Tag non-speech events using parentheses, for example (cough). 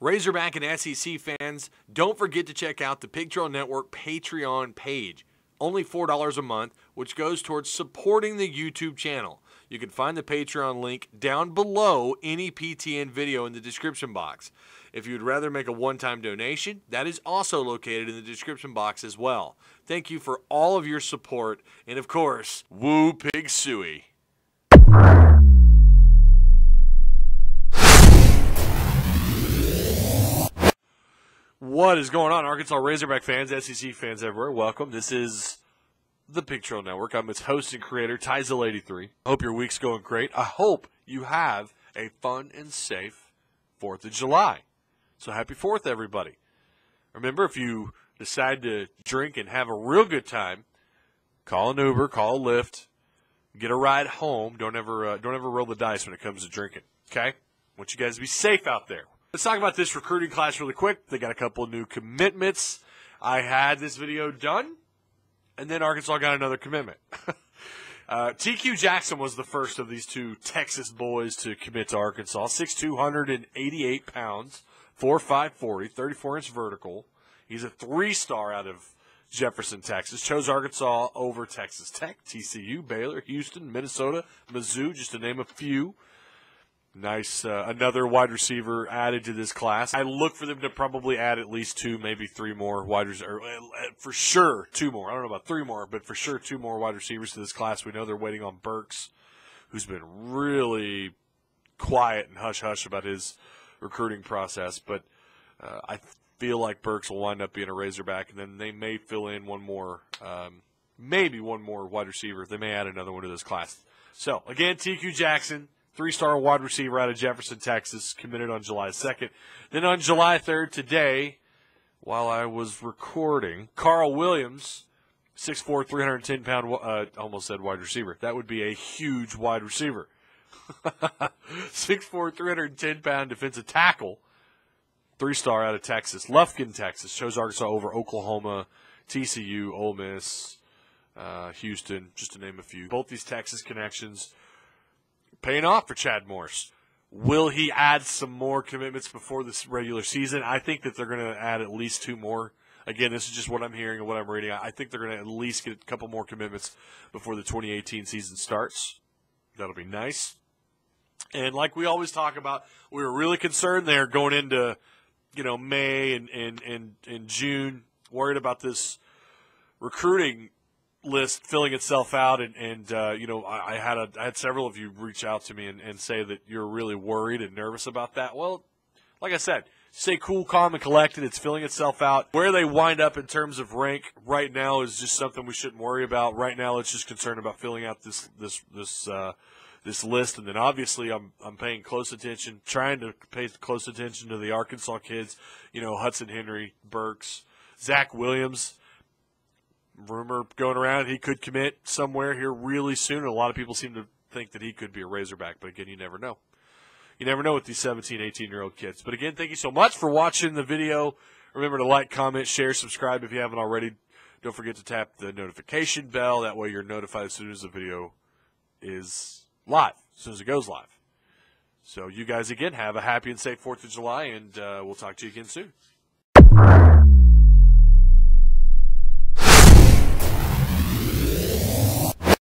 Razorback and SEC fans, don't forget to check out the Pig Trail Network Patreon page. Only $4 a month, which goes towards supporting the YouTube channel. You can find the Patreon link down below any PTN video in the description box. If you'd rather make a one time donation, that is also located in the description box as well. Thank you for all of your support, and of course, woo pig suey. What is going on, Arkansas Razorback fans, SEC fans everywhere? Welcome. This is the Pig Trail Network. I'm its host and creator, Tyzilla83. I hope your week's going great. I hope you have a fun and safe 4th of July. So happy 4th, everybody. Remember, if you decide to drink and have a real good time, call an Uber, call a Lyft, get a ride home. Don't ever, uh, don't ever roll the dice when it comes to drinking. Okay? I want you guys to be safe out there. Let's talk about this recruiting class really quick. They got a couple new commitments. I had this video done, and then Arkansas got another commitment. (laughs) uh, TQ Jackson was the first of these two Texas boys to commit to Arkansas. 6'2", 188 pounds, 4'5", 40, 34 inch vertical. He's a three star out of Jefferson, Texas. Chose Arkansas over Texas Tech, TCU, Baylor, Houston, Minnesota, Mizzou, just to name a few. Nice, uh, another wide receiver added to this class. I look for them to probably add at least two, maybe three more wide receivers, uh, for sure two more. I don't know about three more, but for sure two more wide receivers to this class. We know they're waiting on Burks, who's been really quiet and hush hush about his recruiting process. But uh, I feel like Burks will wind up being a Razorback, and then they may fill in one more, um, maybe one more wide receiver. They may add another one to this class. So again, TQ Jackson three star wide receiver out of Jefferson, Texas, committed on July 2nd. Then on July 3rd, today, while I was recording, Carl Williams, 6'4, 310 pound, uh, almost said wide receiver. That would be a huge wide receiver. (laughs) 6'4, 310 pound defensive tackle, three star out of Texas. Lufkin, Texas, chose Arkansas over Oklahoma, TCU, Ole Miss, uh, Houston, just to name a few. Both these Texas connections paying off for Chad Morris. Will he add some more commitments before this regular season? I think that they're going to add at least two more. Again, this is just what I'm hearing and what I'm reading. I think they're going to at least get a couple more commitments before the 2018 season starts. That'll be nice. And like we always talk about, we were really concerned there going into, you know, May and, and, and, and June, worried about this recruiting list filling itself out, and, and uh, you know, I, I, had a, I had several of you reach out to me and, and say that you're really worried and nervous about that. Well, like I said, stay cool, calm, and collected. It's filling itself out. Where they wind up in terms of rank right now is just something we shouldn't worry about. Right now, let's just concerned about filling out this this this uh, this list, and then obviously I'm I'm paying close attention, trying to pay close attention to the Arkansas kids. You know, Hudson Henry, Burks, Zach Williams rumor going around he could commit somewhere here really soon. A lot of people seem to think that he could be a Razorback, but again, you never know. You never know with these 17, 18 year old kids. But again, thank you so much for watching the video. Remember to like, comment, share, subscribe if you haven't already. Don't forget to tap the notification bell. That way you're notified as soon as the video is live, as soon as it goes live. So you guys again have a happy and safe 4th of July, and uh, we'll talk to you again soon.